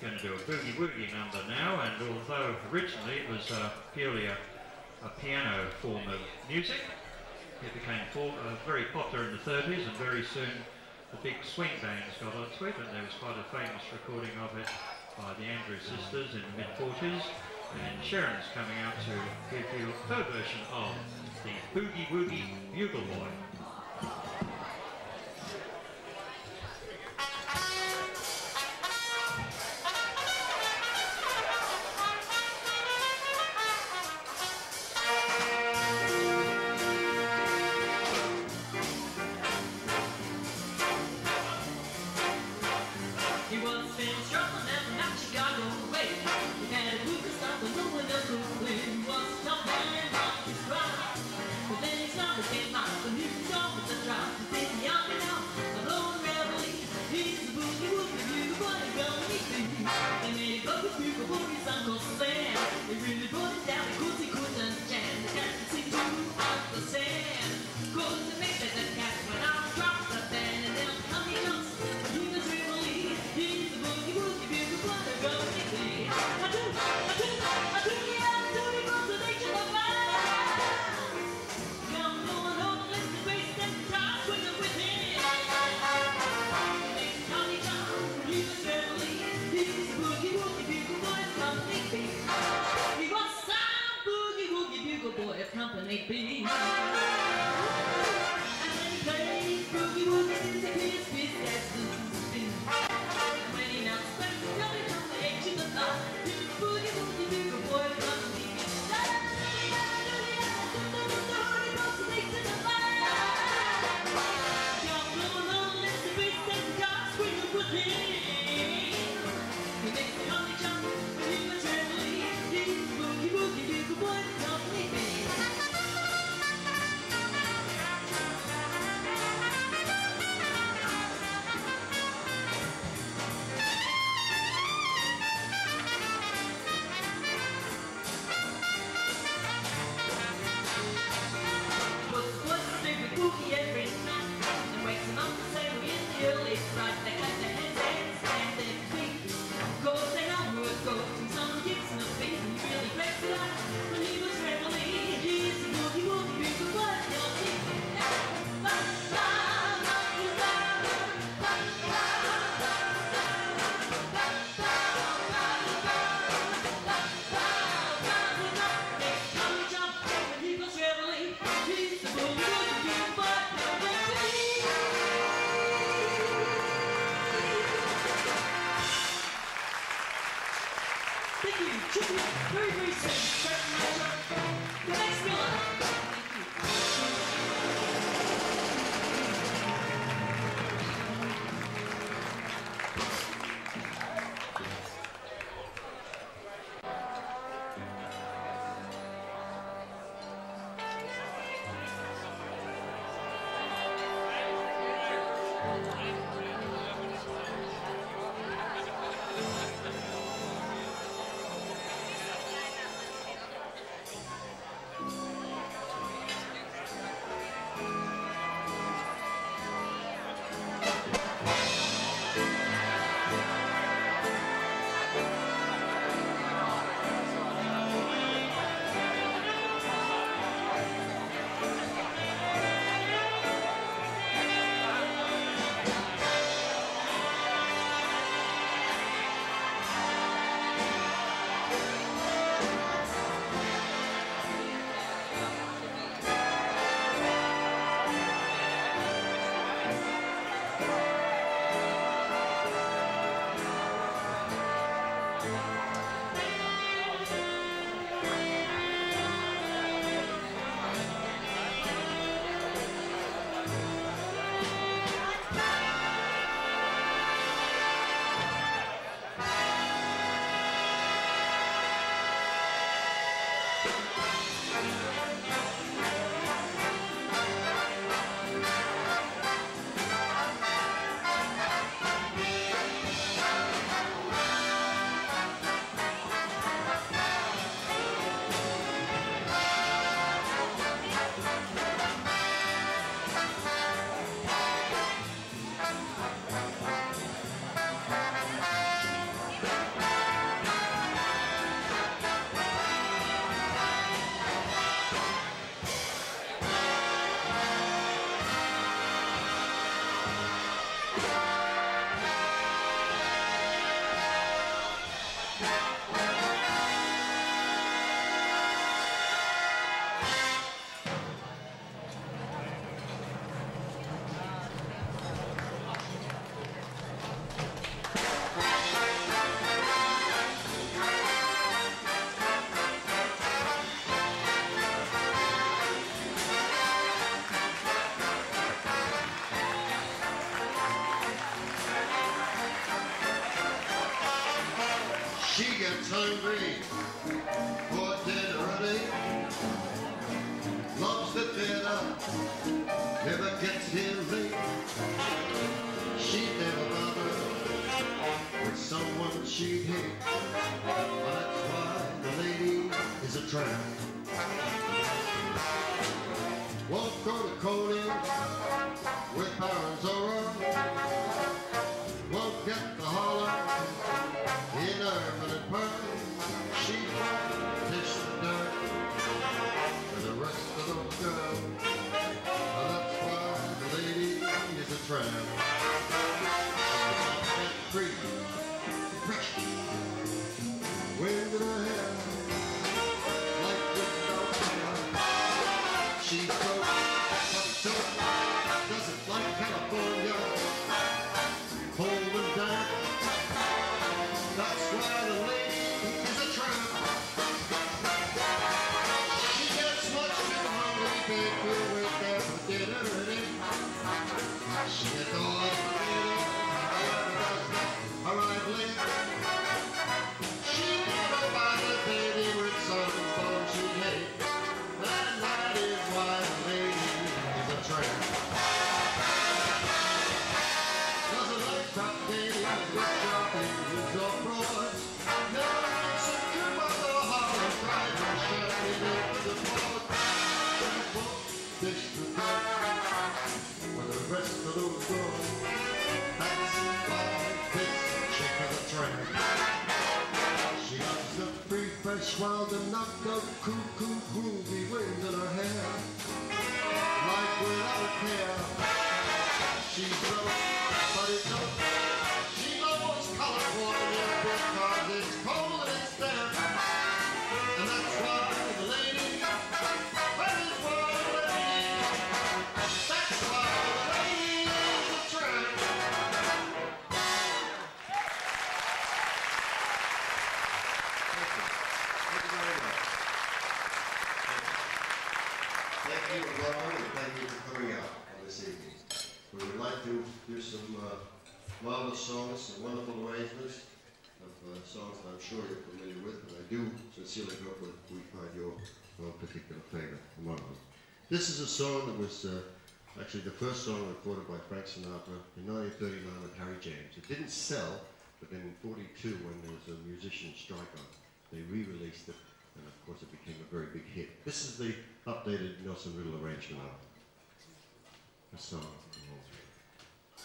going to do a boogie woogie number now, and although originally it was uh, purely a, a, piano form of music, it became for, uh, very popular in the 30s, and very soon the big swing bands got onto it, and there was quite a famous recording of it by the Andrews sisters in the mid-40s, and Sharon's coming out to give you her version of the Boogie Woogie Bugle Boy. Song that was uh, actually the first song recorded by Frank Sinatra in 1939 with Harry James. It didn't sell, but then in 42 when there was a musician strike on, they re-released it, and of course it became a very big hit. This is the updated Nelson Riddle arrangement of the song.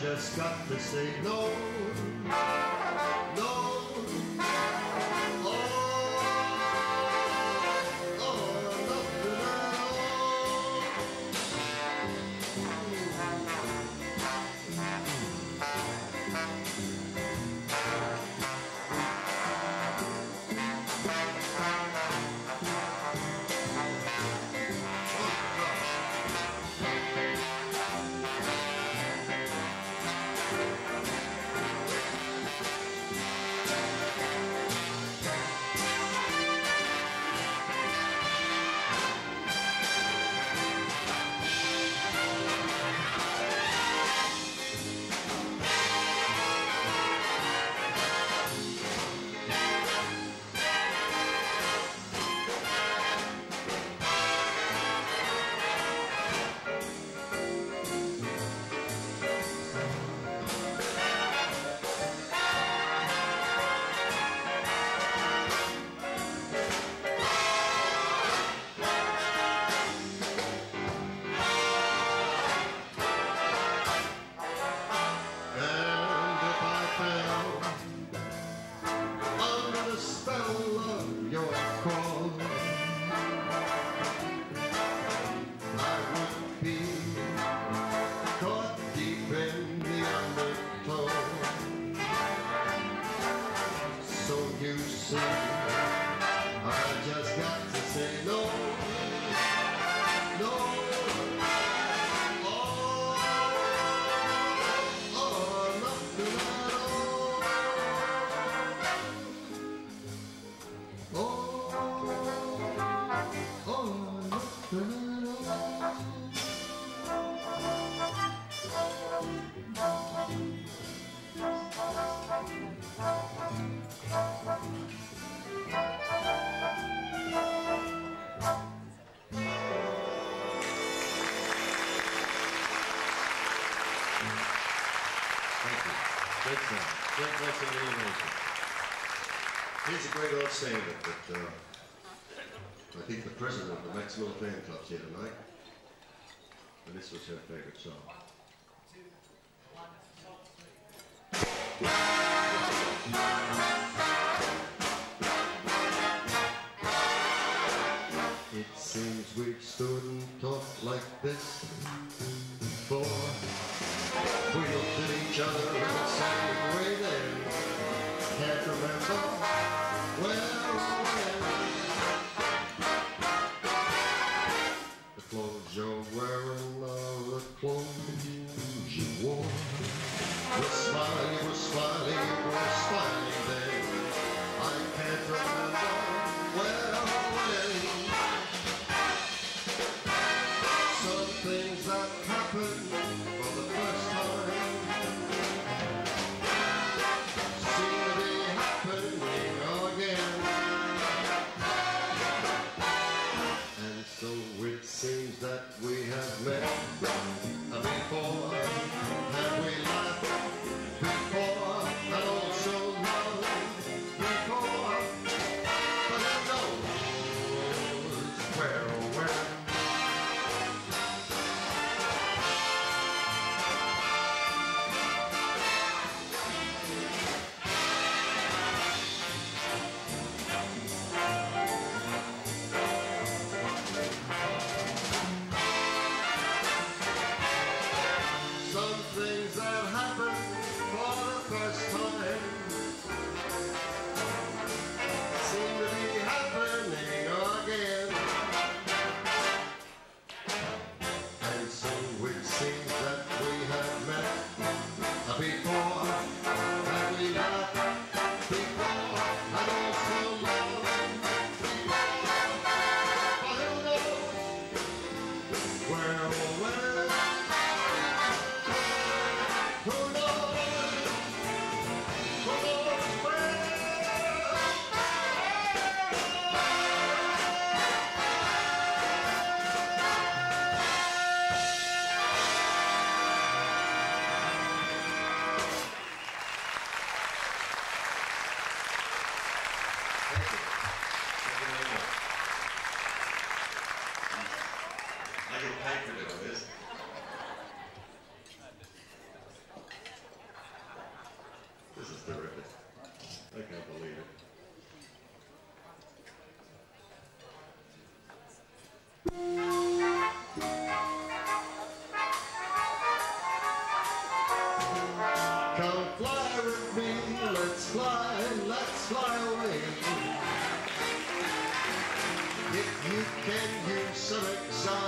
just got to say no. He's a great old singer, but uh, I think the president of the Maxwell Fan Club's here tonight, and this was her favourite song.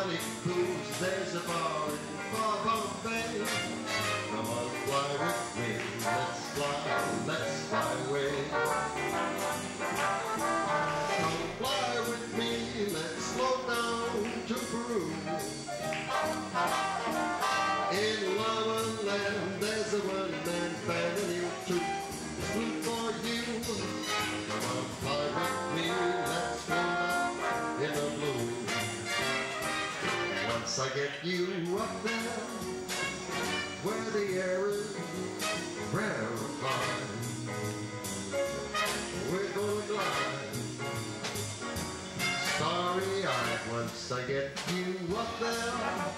Sonic Blues, there's a bar in far Bombay. Come on, fly with me, let's fly, let's fly away. Get you up there.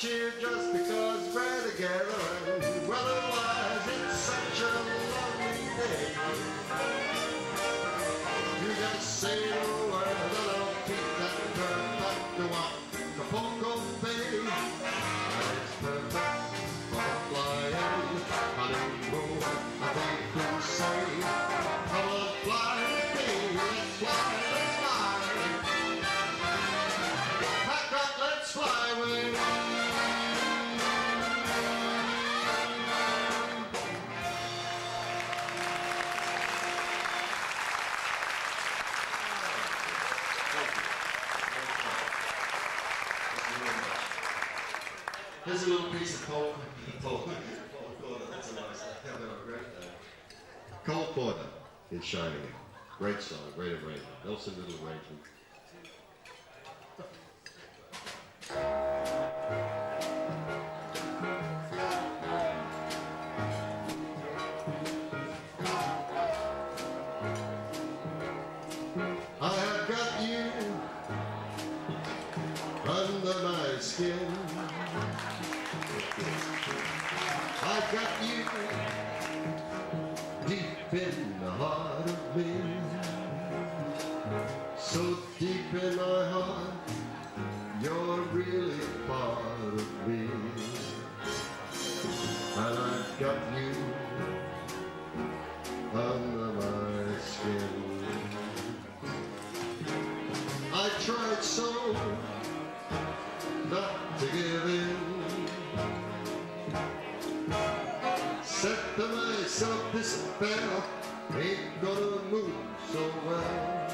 cheer just because we're together. There's a little piece of cold, cold. That's a nice, having a great uh, day. Cold porter is shining. Great song, great arrangement. Nelson Little arrangement. set myself this spell Ain't gonna move so well.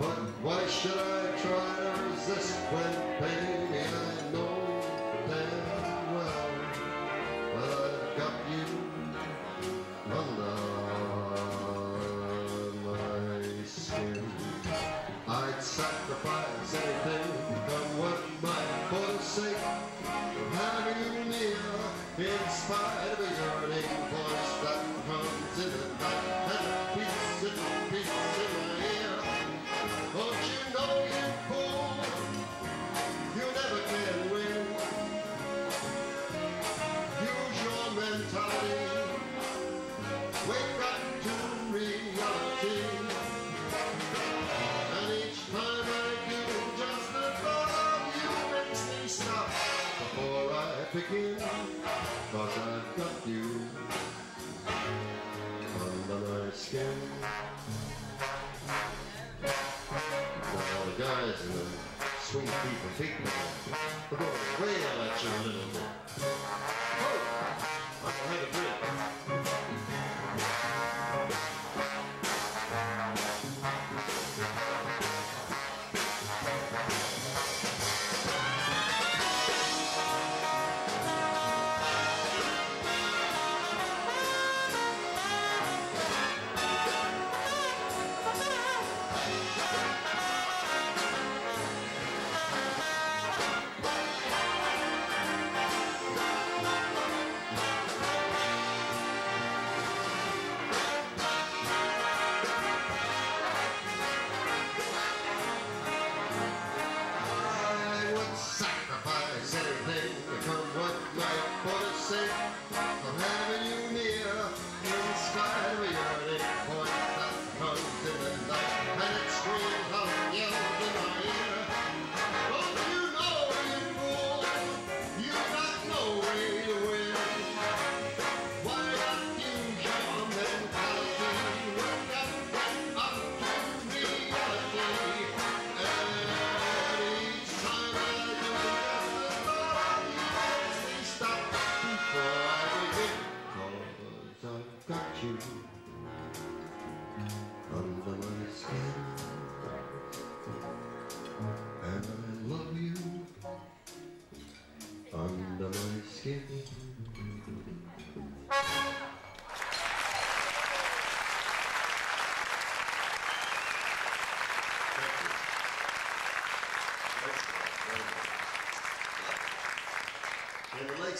But why should I try to resist when pain swing feet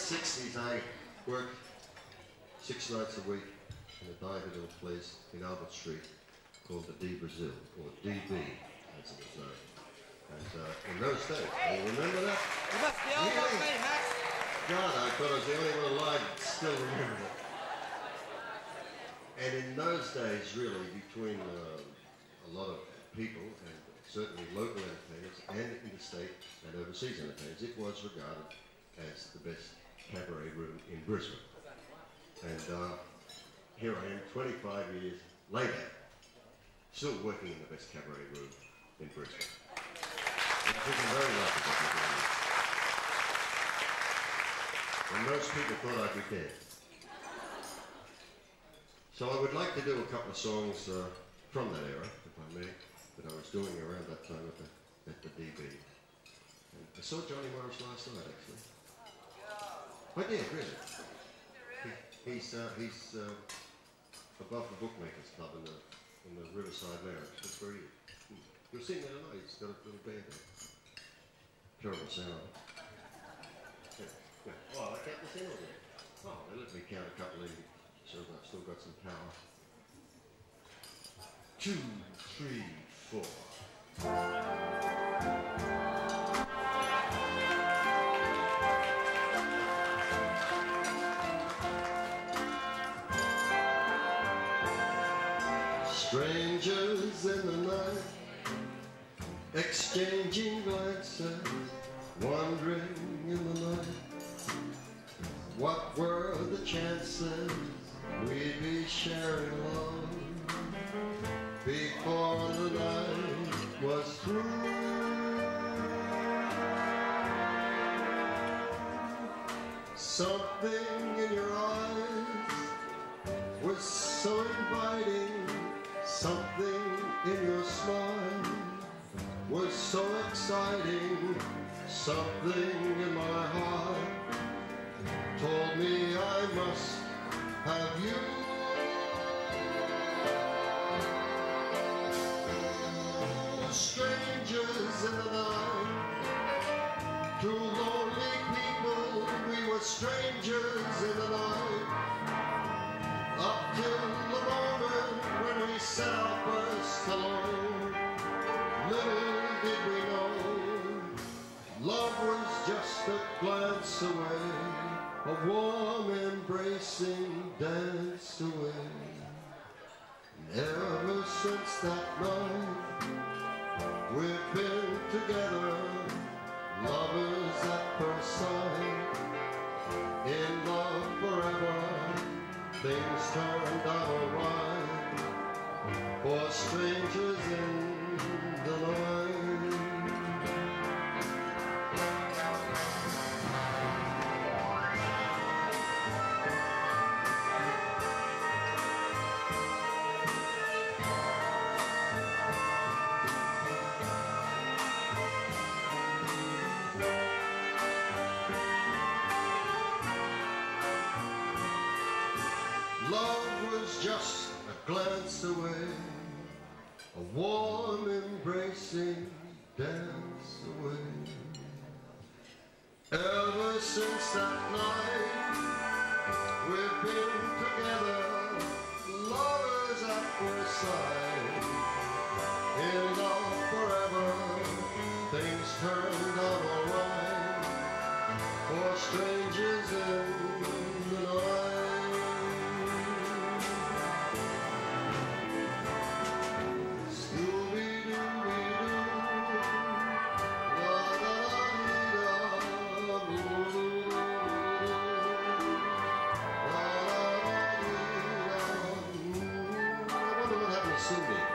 60s, I worked six nights a week in a dive little place in Albert Street called the D Brazil, or DB, as it was known. And uh, in those days, you remember that? You must be old like me, Max. God, I thought I was the only one alive that still remembered it. And in those days, really, between um, a lot of people, and certainly local entertainers, and interstate and overseas entertainers, it was regarded as the best cabaret room in Brisbane. And uh, here I am, 25 years later, still working in the best cabaret room in Brisbane. And I think I'm very lucky to be doing this. And most people thought I'd be dead. So I would like to do a couple of songs uh, from that era, if I may, that I was doing around that time at the, at the DB. And I saw Johnny Morris last night, actually. I did, really. He, he's uh, he's uh, above the Bookmakers Club in the, in the Riverside Lounge. That's where he is. You'll see him there tonight. He's got a little band there. Terrible sound. Yeah, yeah. Oh, I kept this in already. Oh, they let me count a couple so I've still got some power. Two, three, four. Strangers in the night, exchanging glances, wandering in the night. What were the chances we'd be sharing love before the night was through? Something Something in my heart told me I must have you. been together, lovers at first sight. In love forever, things turned out alright. For strangers in 吃嘴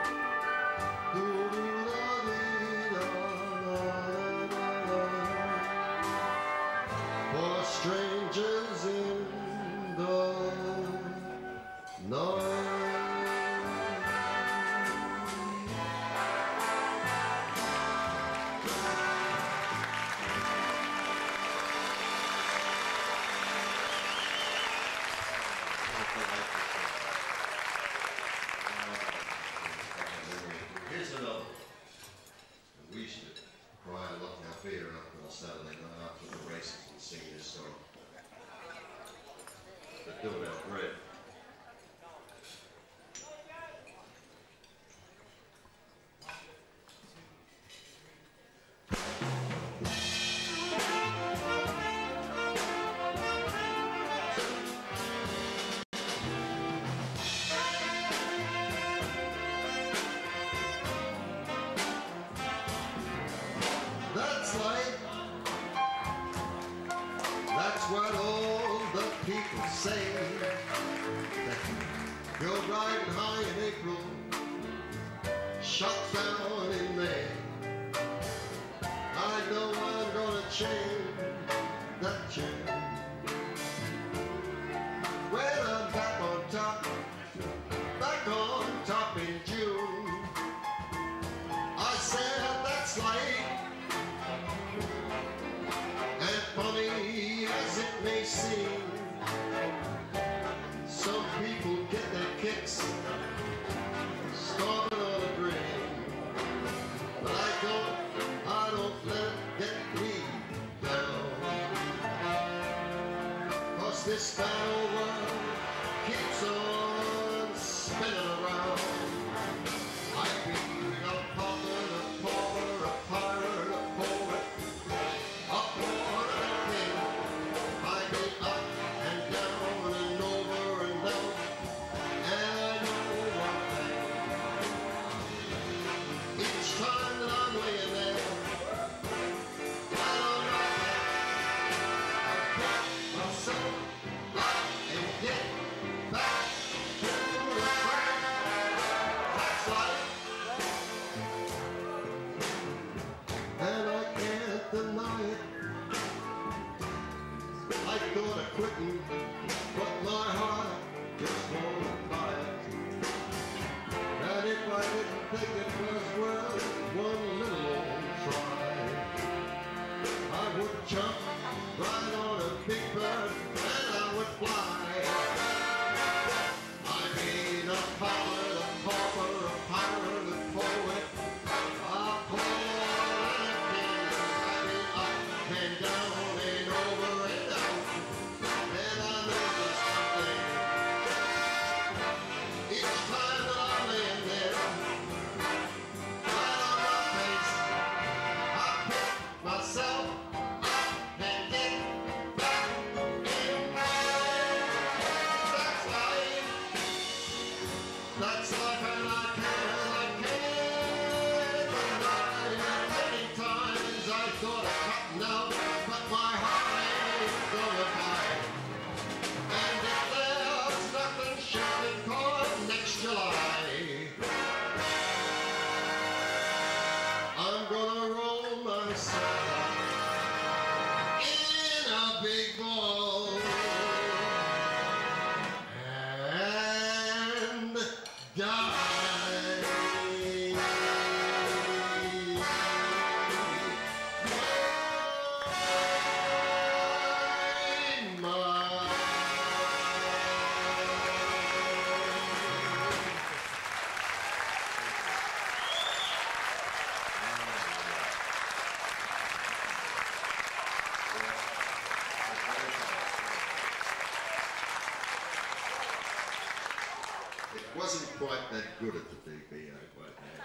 quite that good at the DBA, but uh,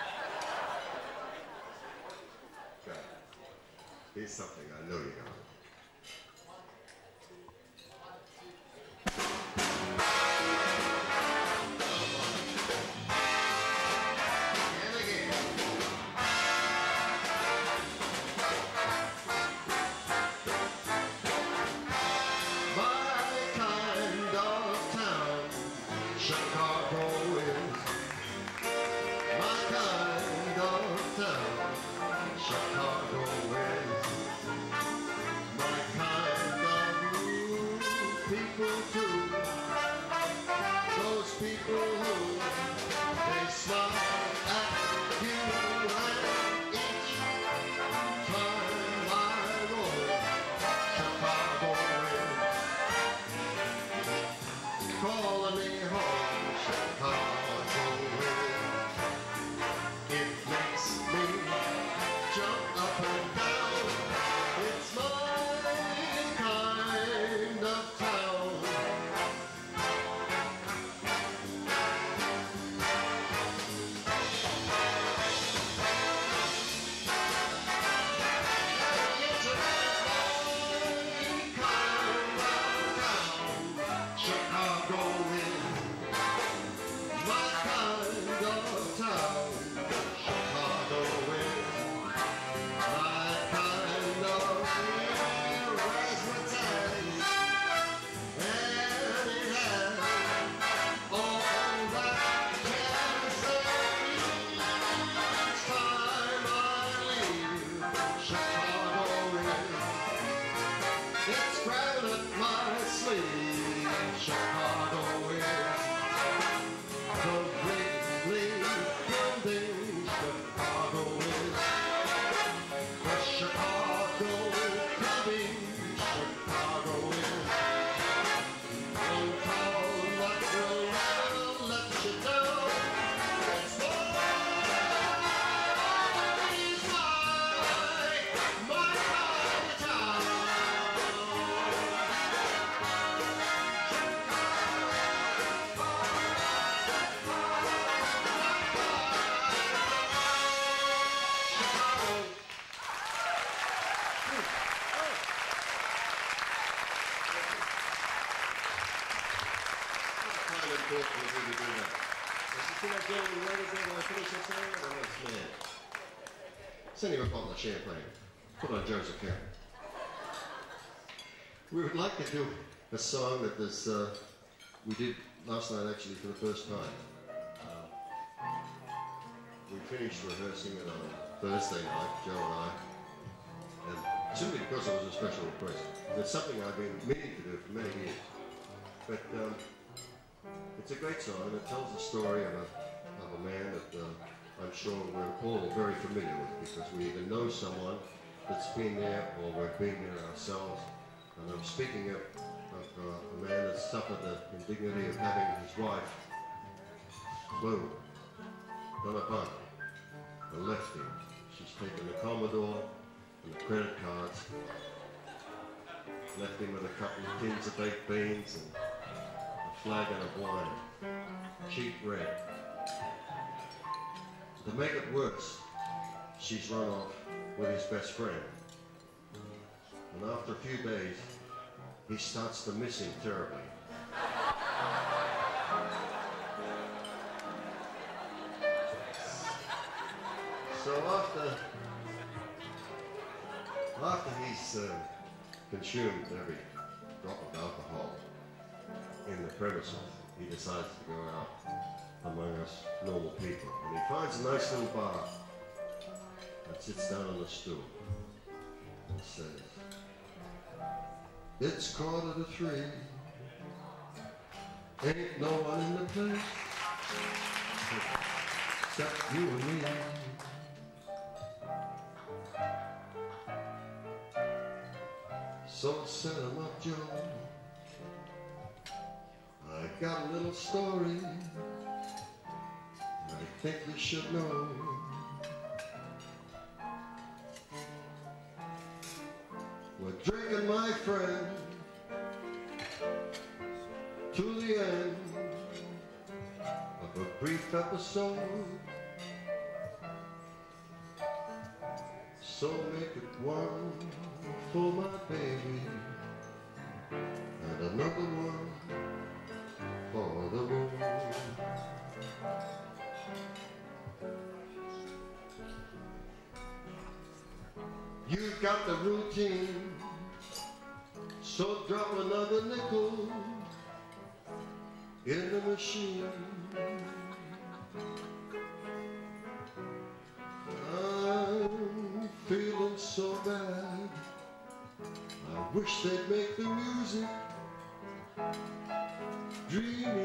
okay. here's something I know you know. Bottle of champagne. Put on Joseph Campbell. We would like to do a song that this, uh, we did last night actually for the first time. Uh, we finished rehearsing it on Thursday night, Joe and I, and simply because it was a special request. It's something I've been meaning to do for many years. But um, it's a great song and it tells the story of a, of a man that uh, I'm sure we're all very familiar with because we either know someone that's been there or we've been there ourselves. And I'm speaking of, of uh, a man that suffered the indignity of having his wife, Lou, done a bump and left him. She's taken the Commodore and the credit cards, left him with a couple of tins of baked beans and a flagon of wine, cheap red. To make it worse, she's run off with his best friend. And after a few days, he starts to miss him terribly. So after after he's uh, consumed every drop of alcohol in the premises, he decides to go out among us normal people. And he finds a nice little bar and sits down on a stool and says, It's quarter to three. Ain't no one in the place except you and me. So set 'em up, Joe got a little story I think you should know. We're drinking, my friend, to the end of a brief episode. So make it one for my baby. got the routine. So drop another nickel in the machine. I'm feeling so bad. I wish they'd make the music dreamy.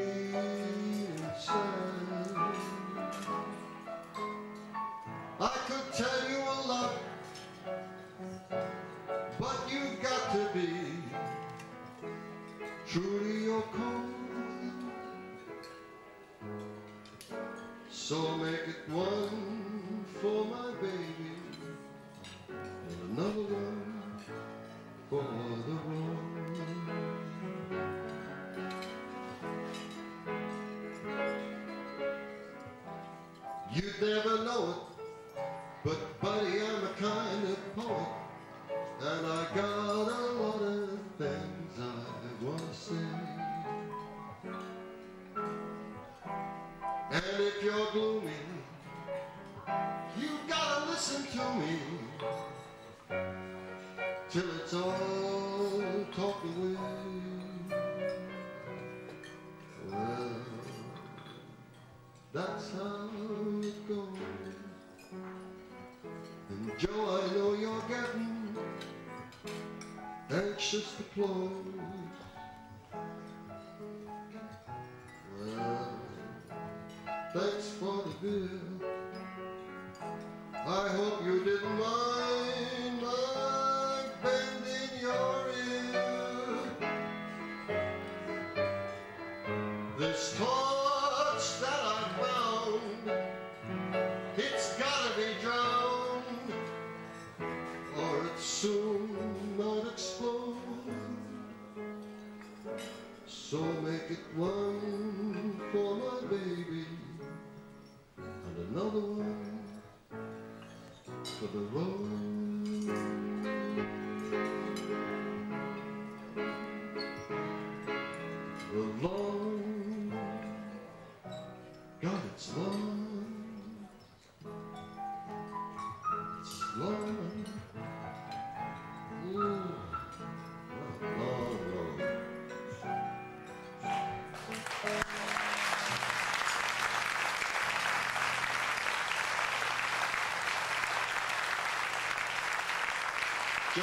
to me. Till it's all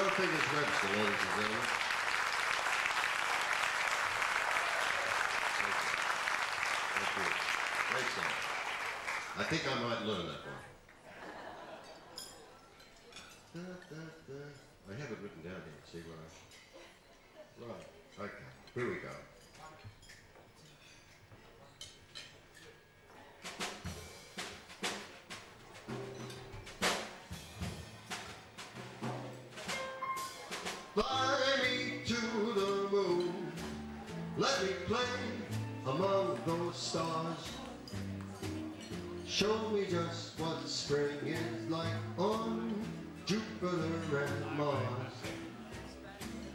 Webster, ladies and gentlemen. Thank you. Great song. I think I might learn that one. Da, da, da. I have it written down here, see where I... Right, okay, here we go.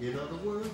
In other words,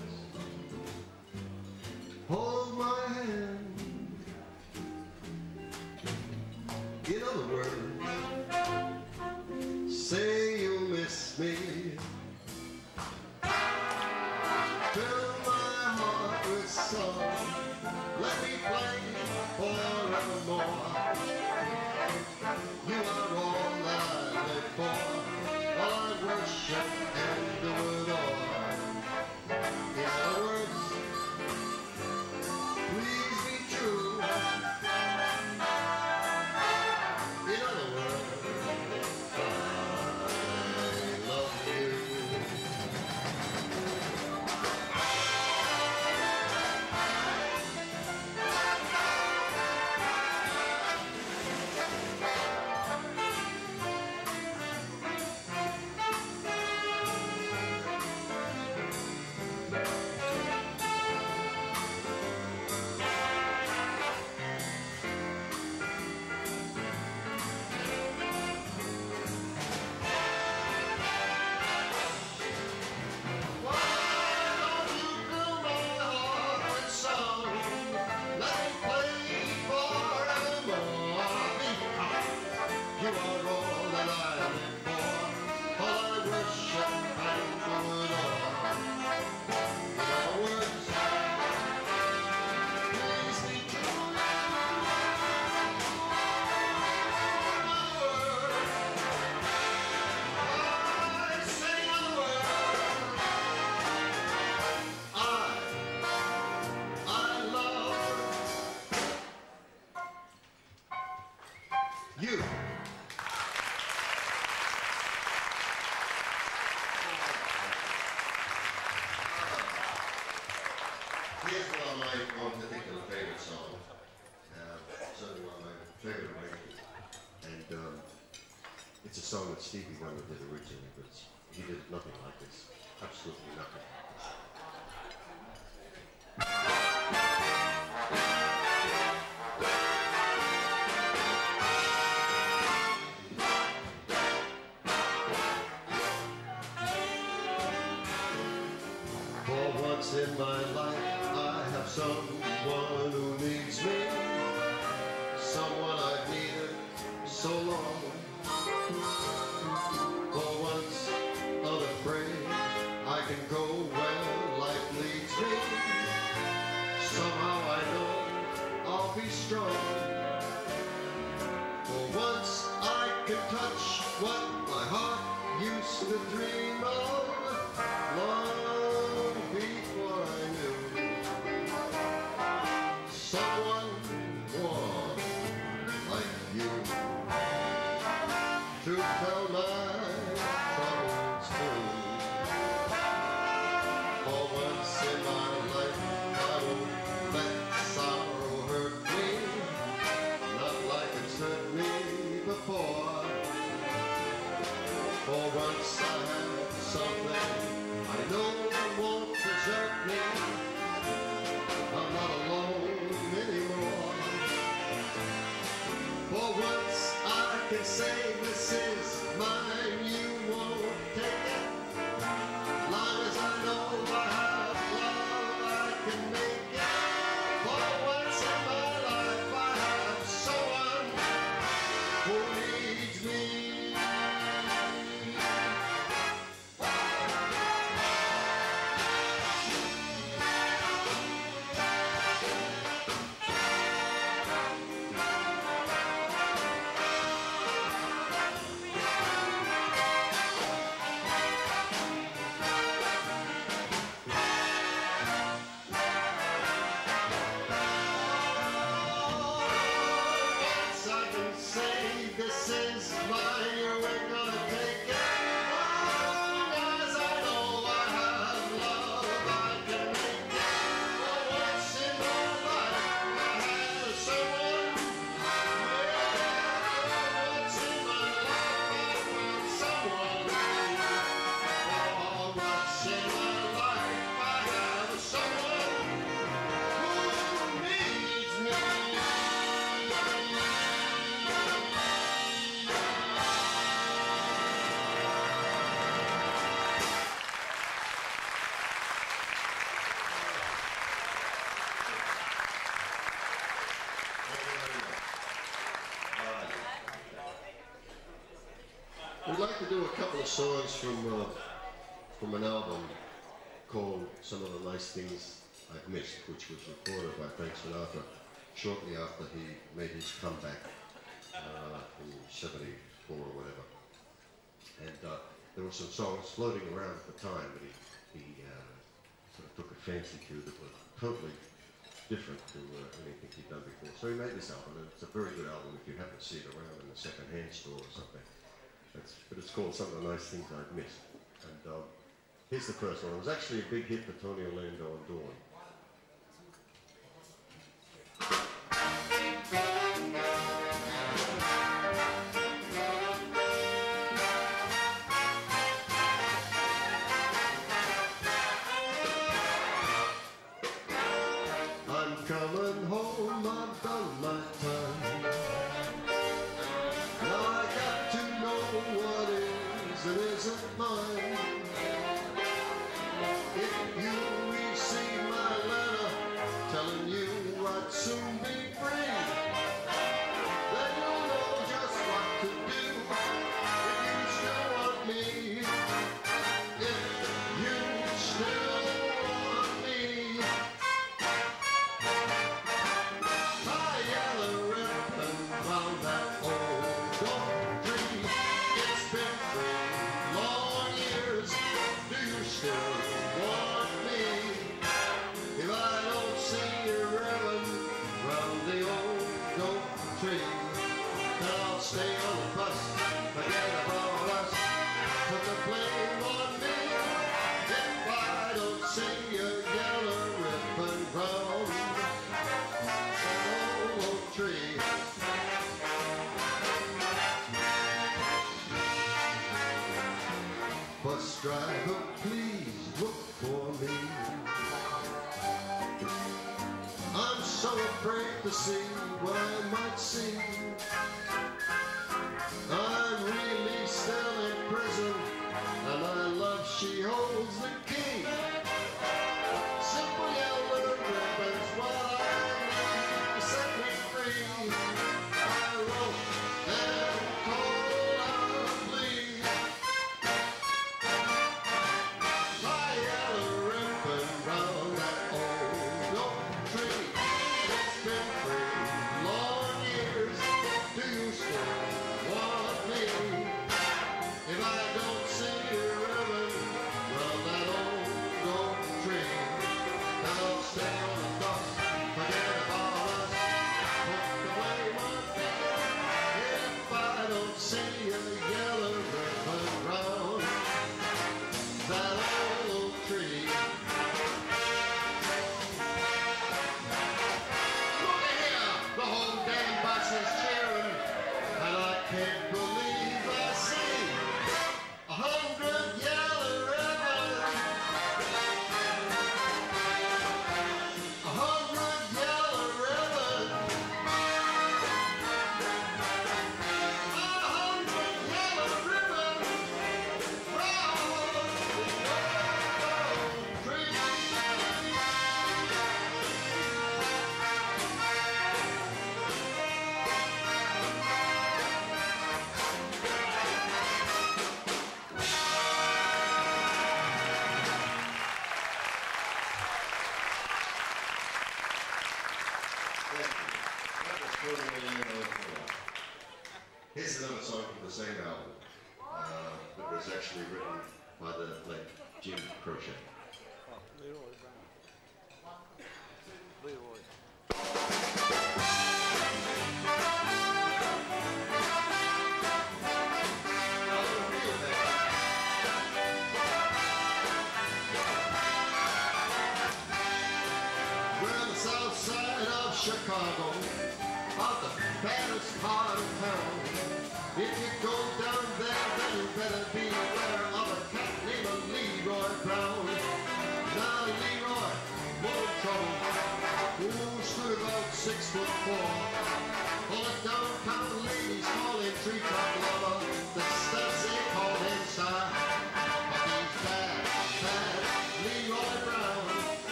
nothing like this. Absolutely nothing. my heart used to dream of love. songs from uh, from an album called Some of the Nice Things I've Missed, which was recorded by Frank Sinatra shortly after he made his comeback uh, in 74 or whatever. And uh, there were some songs floating around at the time that he, he uh, sort of took a fancy to that were totally different to uh, anything he'd done before. So he made this album, and it's a very good album if you haven't seen it around in a second-hand store or something. It's, but it's called Some of the Nice Things I've Missed. And um, here's the first one. It was actually a big hit for Tony Orlando and Dawn. can't believe.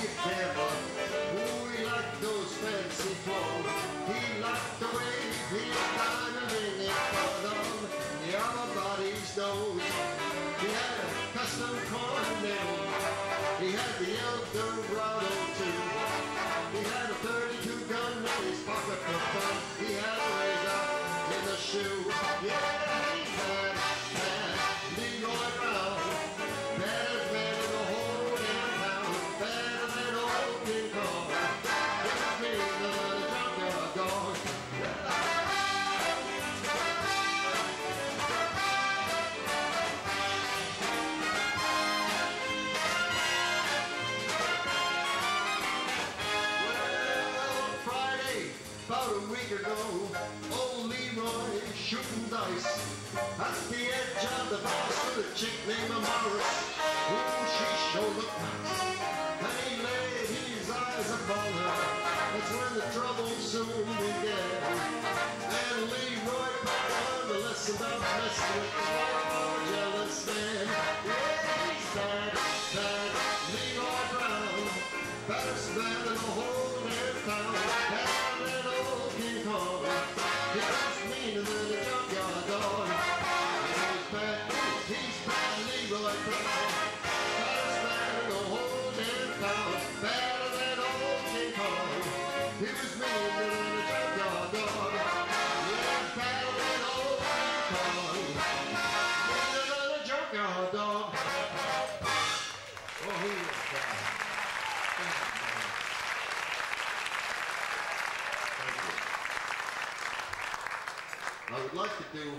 We like those fancy clothes? the boss with a chick named Amara. Ooh, she sure looked nice. Penny laid his eyes upon her. That's when the trouble soon began. And Leroy Potter learned the lesson about messing with the small, jealous man. Yeah, he's bad, bad. Leroy Brown, baddest man in the whole damn town. Down at old King Kong. Do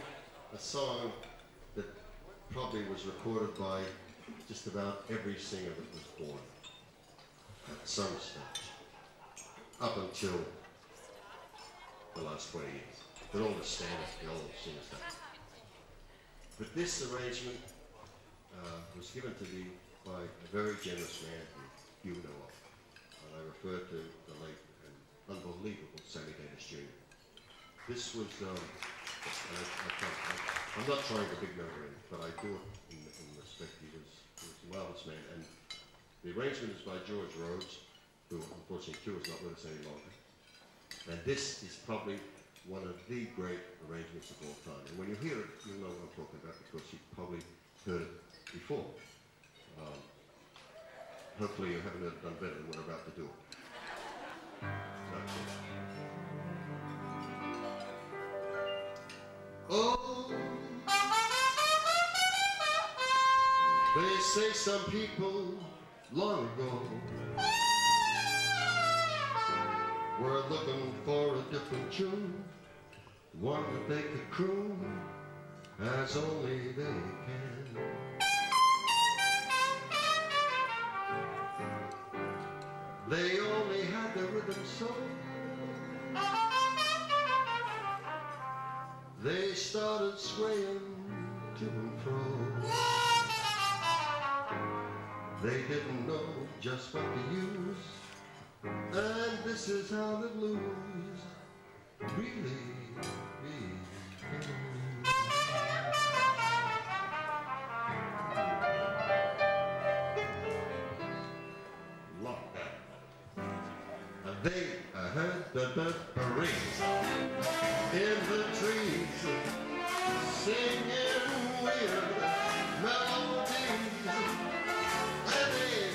a song that probably was recorded by just about every singer that was born at some stage, up until the last 20 years. They're all the standards, the old. But this arrangement uh, was given to me by a very generous man who you know of. And I refer to the late and unbelievable Sammy Davis Jr. This was, um, I, I I'm not trying to big number in, but I do it in, in respect. He was, he a marvelous man. And the arrangement is by George Rhodes, who unfortunately too is not with us any longer. And this is probably one of the great arrangements of all time. And when you hear it, you'll know what I'm talking about because you've probably heard it before. Um, hopefully you haven't done better than we're about to do. Oh, they say some people long ago were looking for a different tune, one that they could croon as only they can. They only had the rhythm soul. They started swaying to and fro. They didn't know just what to use. And this is how the blues really that. They heard the birds in the trees singing weird melodies. And